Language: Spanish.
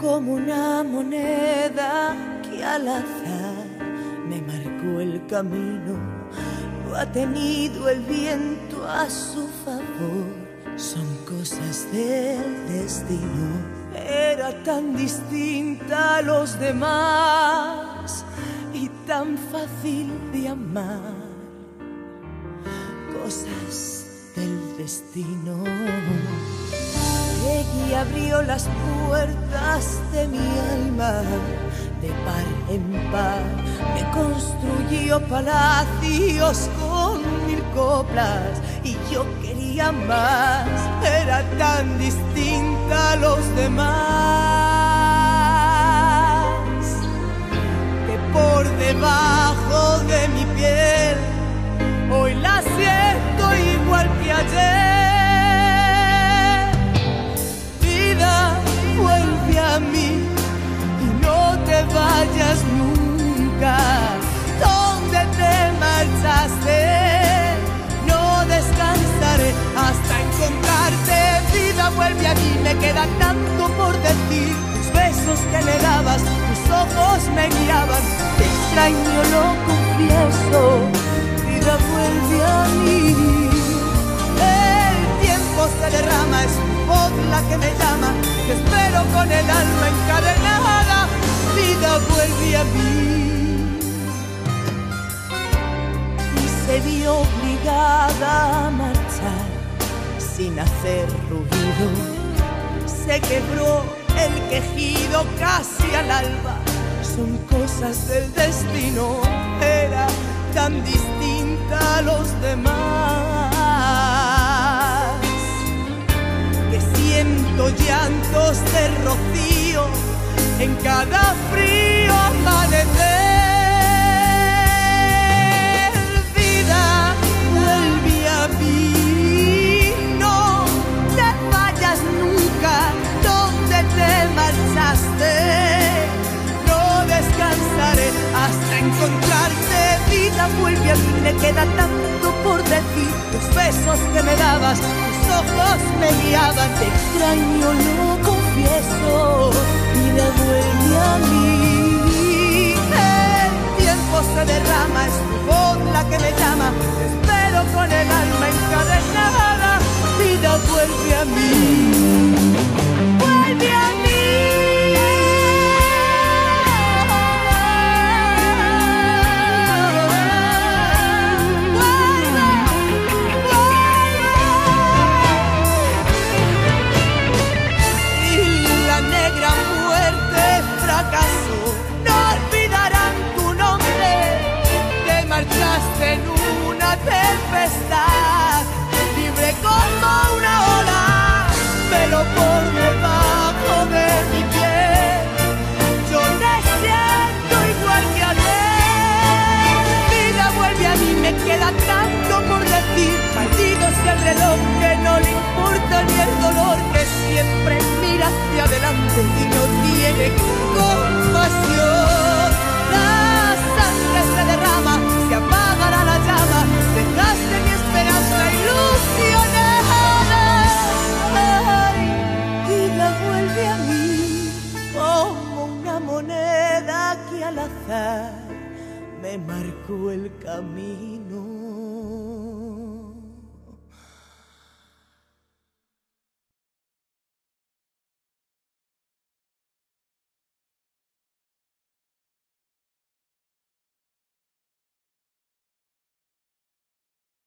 como una moneda que al azar me marcó el camino. Lo ha tenido el viento a su favor, son cosas del destino. Era tan distinta a los demás y tan fácil de amar. Cosas del destino y abrió las puertas de mi alma de par en par. Me construyó palacios con mil coplas y yo quería más. Era tan distinta a los demás que por debajo vuelve a mí, me queda tanto por decir. Tus besos que le dabas, tus ojos me guiaban. Te extraño, lo confieso. Vida vuelve a mí. El tiempo se derrama, es tu voz la que me llama. Te espero con el alma encadenada vida vuelve a mí. Y se vio obligada a marchar sin hacer ruido. Se quebró el quejido casi al alba. Son cosas del destino. Era tan distinta a los demás. Que siento llantos de rocío en cada frío vuelve a mí, me queda tanto por decir. Los besos que me dabas, tus ojos me guiaban. Te extraño, lo queda tanto por decir. Maldito sea el reloj que no le importa ni el dolor, que siempre mira hacia adelante y no tiene compasión. La sangre se derrama, se apagará la llama, dejaste esperanza ilusionada. y la vuelve a mí como una moneda que al azar me marcó el camino.